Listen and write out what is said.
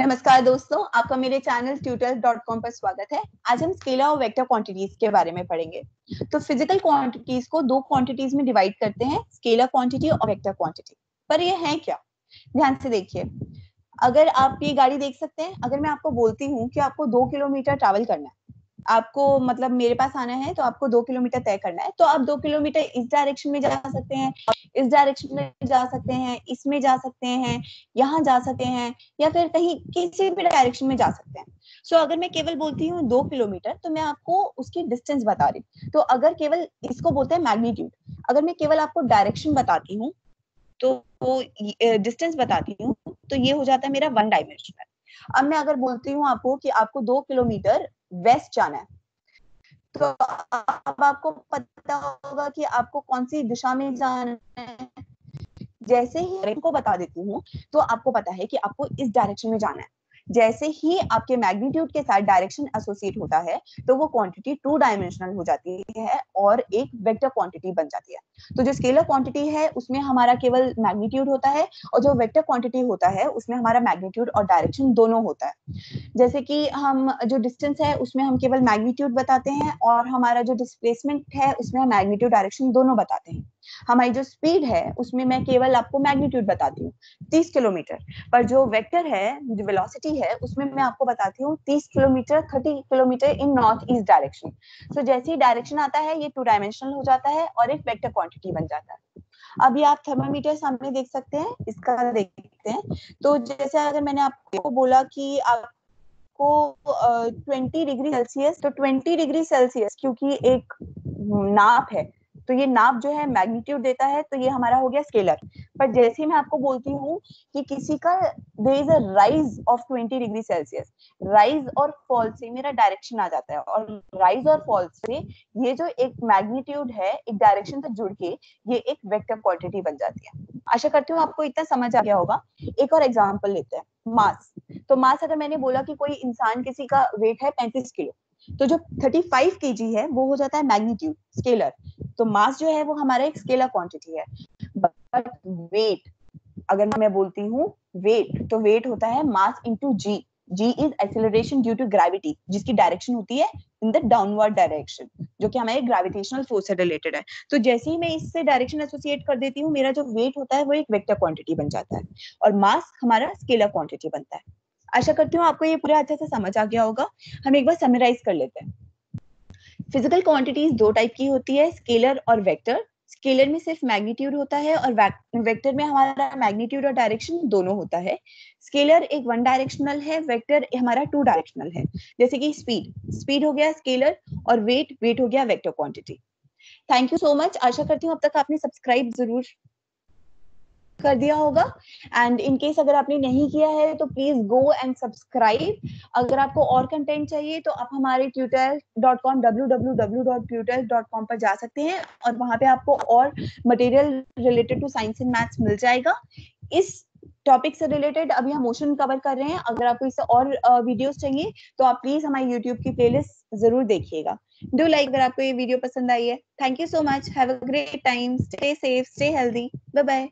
नमस्कार दोस्तों, आपका मेरे चैनल ट्यूटर डॉट कॉम पर स्वागत है। आज हम स्केलर और वेक्टर क्वांटिटीज के बारे में पढ़ेंगे। तो फ़िज़िकल क्वांटिटीज को दो क्वांटिटीज में डिवाइड करते हैं स्केलर क्वांटिटी और वेक्टर क्वांटिटी पर ये है क्या? ध्यान से देखिए। अगर आप ये गाड़ी देख सकते हैं, अगर मैं आपको बोलती हूँ कि आपको दो किलोमीटर ट्रैवल करना है आपको मतलब मेरे पास आना है तो आपको दो किलोमीटर तय करना है। तो आप दो किलोमीटर इस डायरेक्शन में जा सकते हैं, इस डायरेक्शन में जा सकते हैं, इसमें जा सकते हैं, यहाँ जा सकते हैं, या फिर कहीं किसी भी डायरेक्शन में जा सकते हैं। सो अगर मैं केवल बोलती हूँ दो किलोमीटर तो मैं आपको उसकी डिस्टेंस बता रही तो अगर केवल इसको बोलते हैं मैग्नीट्यूड अगर मैं केवल आपको डायरेक्शन बताती हूँ तो डिस्टेंस बताती हूँ तो ये हो जाता है मेरा वन डायमेंशनल अब मैं अगर बोलती हूँ आपको कि आपको दो किलोमीटर वेस्ट जाना है। तो अब आपको पता होगा कि आपको कौन सी दिशा में जाना है। जैसे ही को बता देती हूँ तो आपको पता है कि आपको इस डायरेक्शन में जाना है। जैसे ही आपके मैग्नीट्यूड के साथ डायरेक्शन एसोसिएट होता है तो वो क्वांटिटी टू डायमेंशनल हो जाती है और एक वेक्टर क्वांटिटी बन जाती है। तो जो स्केलर क्वांटिटी है, उसमें हमारा केवल मैग्नीट्यूड होता है और जो वेक्टर क्वांटिटी होता है, उसमें हमारा मैग्नीट्यूड और डायरेक्शन दोनों होता है। जैसे कि हम जो डिस्टेंस है, उसमें हम केवल मैग्नीट्यूड बताते हैं और हमारा जो डिस्प्लेसमेंट है, उसमें हम मैग्नीट्यूड डायरेक्शन दोनों बताते हैं। हमारी जो स्पीड है, उसमें मैं केवल आपको मैग्नीट्यूड बताती हूँ, तीस किलोमीटर। पर जो वेक्टर है, जो वेलोसिटी है, उसमें मैं आपको बताती हूँ, तीस kilometre thirty kilometre in north east direction so जैसे ही डायरेक्शन आता है, ये टू डायमेंशनल हो जाता है और एक वेक्टर क्वांटिटी बन जाता है। अभी आप थर्मामीटर सामने देख सकते हैं, इसका देखते हैं। तो जैसे अगर मैंने आपको बोला कि आप ट्वेंटी डिग्री सेल्सियस तो ट्वेंटी डिग्री सेल्सियस क्योंकि एक नाप है तो ये नाप जो है मैग्नीट्यूड देता है तो ये हमारा हो गया स्केलर। पर जैसे मैं आपको बोलती हूँ कि किसी का there is a rise of twenty degree Celsius rise और फॉल से मेरा डायरेक्शन आ जाता है। और राइज और फॉल से ये जो एक मैग्नीट्यूड है, एक डायरेक्शन से जुड़ के ये एक वेक्टर क्वांटिटी बन जाती है। आशा करती हूँ आपको इतना समझ आ गया होगा। एक और एग्ज़ाम्पल लेते हैं मास तो मास अगर मैंने बोला कि कोई इंसान किसी का वेट है पैंतीस किलो तो जो 35 केजी है, वो हो जाता है मैग्नीट्यूड स्केलर तो मास जो है वो हमारा एक स्केलर क्वांटिटी है। बट वेट अगर मैं बोलती हूँ वेट तो वेट होता है mass into G G is acceleration due to gravity जिसकी डायरेक्शन होती है इन द डाउनवर्ड डायरेक्शन जो कि हमारे ग्रेविटेशनल फोर्स से रिलेटेड है। तो जैसे ही मैं इससे डायरेक्शन एसोसिएट कर देती हूँ, मेरा जो वेट होता है वो एक वेक्टर क्वांटिटी बन जाता है। और मास हमारा स्केलर क्वांटिटी बनता है। आशा करती हूँ आपको ये पूरा अच्छे से समझ आ गया होगा। हम एक बार समराइज कर लेते हैं। फ़िज़िकल क्वांटिटीज दो टाइप की होती है स्केलर और वेक्टर स्केलर में सिर्फ़ मैग्नीट्यूड होता है और वेक्टर में हमारा मैग्नीट्यूड और डायरेक्शन दोनों होता है. स्केलर एक वन डायरेक्शनल है वेक्टर हमारा टू डायरेक्शनल है. जैसे कि स्पीड स्पीड हो गया स्केलर और वेट वेट हो गया vector quantity thank you so much आशा करती हूँ अब तक आपने सब्सक्राइब ज़रूर कर दिया होगा। एंड इन केस अगर आपने नहीं किया है तो प्लीज़ गो एंड सब्सक्राइब अगर आपको और कंटेंट चाहिए तो आप हमारे tutor dot com W W W dot tutor dot com पर जा सकते हैं और वहाँ पे आपको और material related to science and maths मिल जाएगा। इस टॉपिक से रिलेटेड अभी हम मोशन कवर कर रहे हैं। अगर आपको इससे और वीडियोस चाहिए तो आप प्लीज़ हमारे यूट्यूब की प्लेलिस्ट ज़रूर देखिएगा। डू लाइक अगर आपको ये वीडियो पसंद आई है। Thank you so much have a great time stay safe stay healthy bye bye